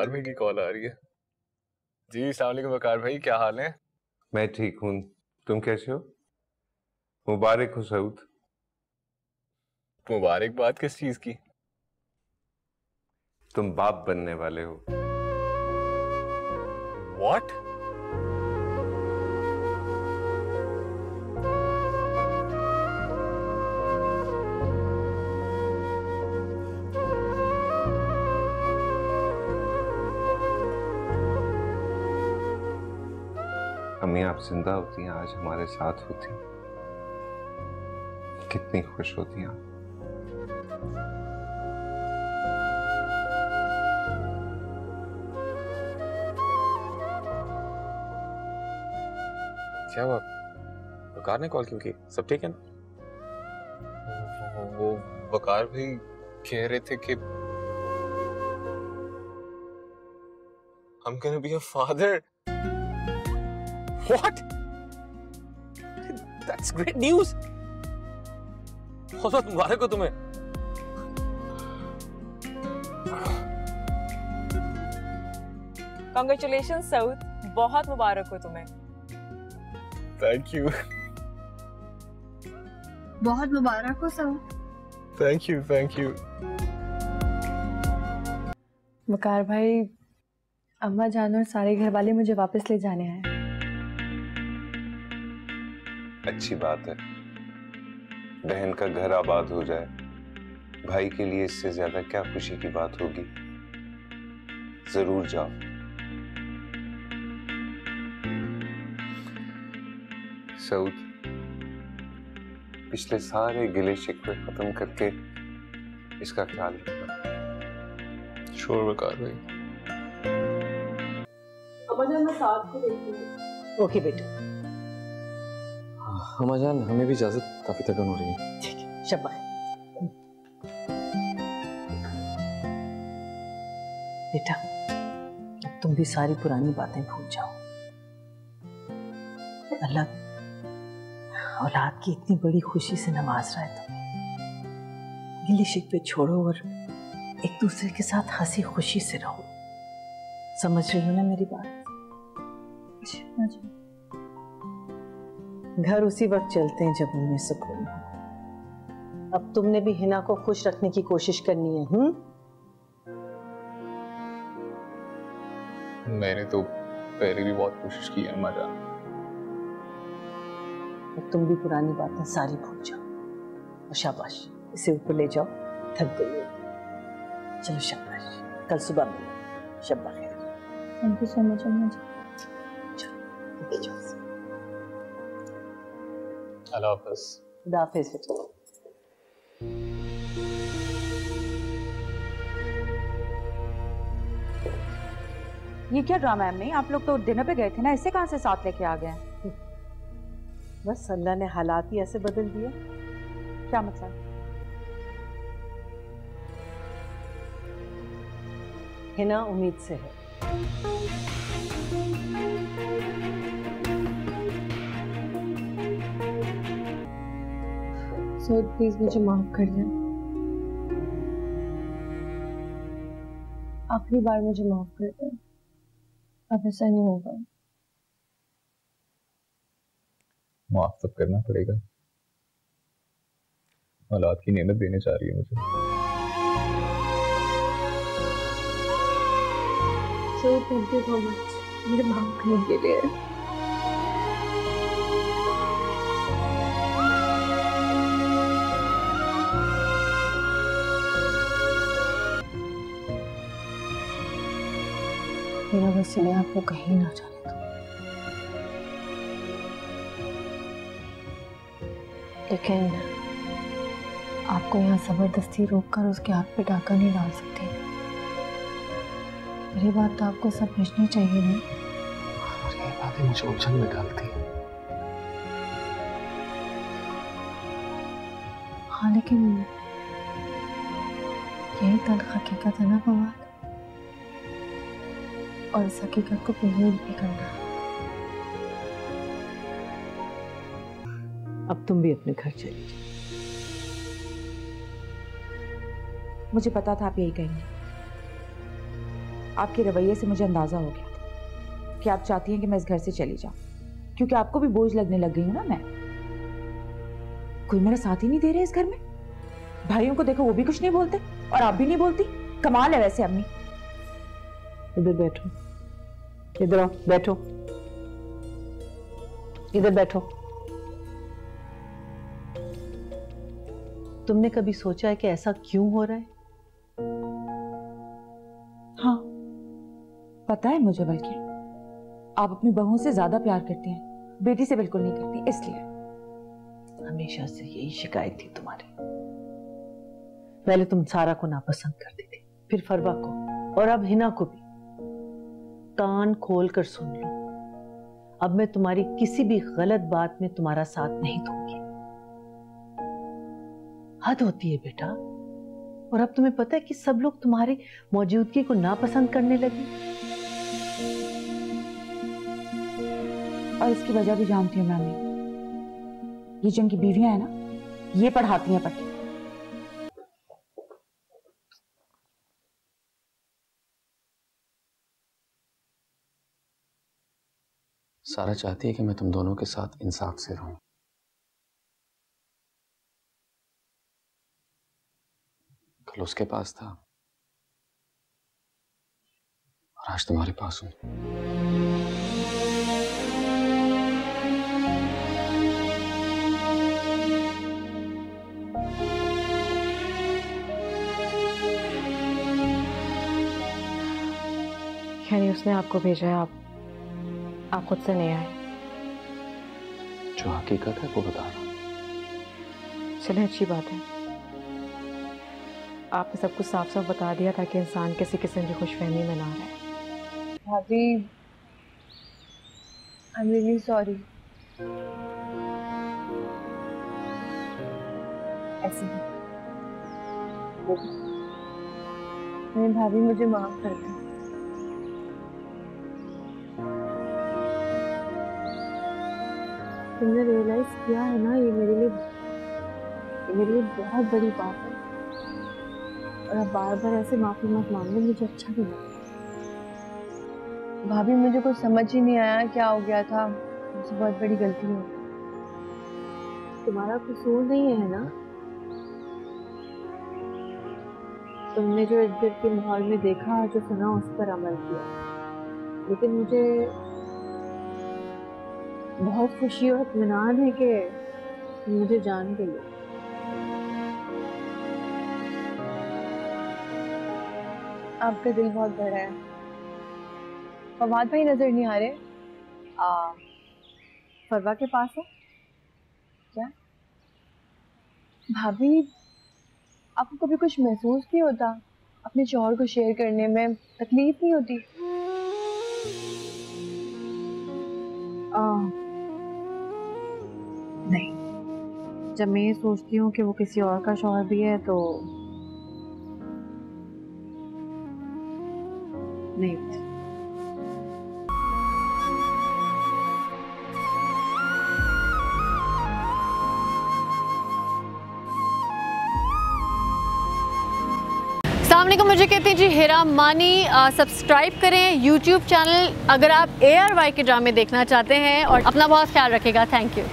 वकार भाई की कॉल आ रही है। जी सलाम वकार भाई क्या हाल है? मैं ठीक हूँ। तुम कैसे हो? मुबारक हो सऊद। मुबारक बात किस चीज़ की? तुम बाप बनने वाले हो। What? अम्मी आप ज़िंदा होती हैं आज हमारे साथ होती कितनी खुश होती हैं क्या हुआ? वकार ने कॉल क्यों की सब ठीक है ना? वो वकार भी कह रहे थे कि I'm gonna be a father. What? That's great news. बहुत बहुत मुबारक हो तुम्हें कॉन्ग्रेचुलेशन साउथ बहुत मुबारक हो तुम्हें Thank you. बहुत मुबारक हो सब Thank you. Thank you. वकार भाई अम्मा जान और सारे घर वाले मुझे वापस ले जाने आए अच्छी बात है। बहन का घर आबाद हो जाए। भाई के लिए इससे ज़्यादा क्या खुशी की बात होगी? ज़रूर जाओ। सऊद पिछले सारे गिले शिकवे खत्म करके इसका ख्याल रखना। शोर वकार भाई. ओके बेटा। हम जान, हमें भी इजाज़त काफ़ी थकन हो रही है। ठीक है शब्बा बेटा तुम भी सारी पुरानी बातें भूल जाओ। अल्लाह, औलाद की इतनी बड़ी खुशी से नवाज़ रहा है तुम्हें। गिले शिकवे छोड़ो और एक दूसरे के साथ हँसी खुशी से रहो। समझ रही हो ना मेरी बात? घर उसी वक्त चलते हैं जब उनमें सुकून हो। अब तुमने भी हिना को खुश रखने की कोशिश करनी है हम्म मैंने तो पहले भी बहुत कोशिश की है जान अब तुम भी पुरानी बातें सारी भूल जाओ। और शाबाश इसे ऊपर ले जाओ थक गई हो। चलो शाबाश कल सुबह मिलो। शब्बा खैर थैंक यू सो मच अम्मा जी देखी जाओ। अल्लाह हाफिज खुदा हाफिज बेटा ये क्या ड्रामा है अम्मी आप लोग तो डिनर पे गए थे ना इसे कहाँ से साथ लेके आ गए? बस अल्लाह ने हालात ही ऐसे बदल दिए। क्या मतलब? हिना उम्मीद से है। सो प्लीज़ मुझे माफ़ कर दें। आखिरी बार मुझे माफ़ कर दें। अब ऐसा नहीं होगा। माफ़ तब करना पड़ेगा। औलाद की नेमत देने चाह रही है मुझे। So thank you so much मुझे माफ़ करने के लिए। चले आपको कहीं ना जाने दो। लेकिन आपको यहाँ ज़बरदस्ती रोककर उसके हाथ पे डाका नहीं डाल सकती। मेरी बात तो आपको सब समझनी चाहिए ना? ये बातें मुझे उलझन में डालती हैं। हाँ लेकिन यही तल्ख हकीकत है ना फवाद और इस हकीकत को कबूल भी करना अब तुम भी अपने घर चली जाओ। मुझे पता था आप यही कहेंगे। आपके रवैये से मुझे अंदाज़ा हो गया था कि आप चाहती हैं कि मैं इस घर से चली जाऊँ। क्योंकि आपको भी बोझ लगने लग गई हूँ ना मैं। कोई मेरा साथ ही नहीं दे रहे इस घर में? भाइयों को देखो वो भी कुछ नहीं बोलते और आप भी नहीं बोलती। कमाल है वैसे अम्मी। इधर बैठो। इधर आओ, बैठो। इधर बैठो। तुमने कभी सोचा है कि ऐसा क्यों हो रहा है? हाँ। पता है मुझे, बल्कि। आप अपनी बहुओं से ज़्यादा प्यार करती हैं। बेटी से बिल्कुल नहीं करती, इसलिए। हमेशा से यही शिकायत थी तुम्हारी। पहले तुम सारा को नापसंद करती थी, फिर फरवा को, और अब हिना को भी। कान खोल कर सुन लो। अब मैं तुम्हारी किसी भी गलत बात में तुम्हारा साथ नहीं दूँगी। हद होती है बेटा। और अब तुम्हें पता है कि सब लोग तुम्हारी मौजूदगी को नापसंद करने लगे। और इसकी वजह भी जानती हूँ मैं ये जो इनकी बीवियाँ हैं ना, ये पढ़ाती हैं पट्टी सारा चाहती है कि मैं तुम दोनों के साथ इंसाफ से रहूँ। कल उसके पास था। और आज तुम्हारे पास हूँ। यानी उसने आपको भेजा है आप आप खुद से नहीं आए। जो हकीकत है वो बता रहा हूँ चले अच्छी बात है। आपने सब कुछ साफ़ साफ़ बता दिया ताकि इंसान किसी किस्म की खुशफहमी में ना रहे भाभी आई एम रियली सॉरी ऐसे ही। भाभी मुझे माफ़ कर दो। तुमने रियलाइज़ किया है ना ये मेरे लिए ये मेरे लिए बहुत बड़ी बात है। और अब बार बार ऐसे माफ़ी मत मांगो मुझे अच्छा नहीं लगता भाभी मुझे कुछ समझ ही नहीं आया क्या हो गया था। मुझसे बहुत बड़ी गलती हो तुम्हारा कसूर नहीं है ना? तुमने जो इर्द गिर्द के माहौल में देखा जो सुना उस पर अमल किया। लेकिन मुझे बहुत खुशी और इतमान है कि मुझे जान के लिए। आपका दिल बहुत बड़ा है। फवाद भाई नज़र नहीं आ रहे? आ, फरवा के पास है? क्या? भाभी आपको कभी कुछ महसूस नहीं होता? अपने शोहर को शेयर करने में तकलीफ़ नहीं होती? आ, नहीं। जब मैं ये सोचती हूँ कि वो किसी और का शोहर भी है तो नहीं सामने मुझे कहते हैं जी हेरा मानी सब्सक्राइब करें यूट्यूब चैनल अगर आप ए आर वाई के ड्रामे देखना चाहते हैं और अपना बहुत ख्याल रखेगा थैंक यू